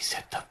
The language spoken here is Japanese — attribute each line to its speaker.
Speaker 1: セット。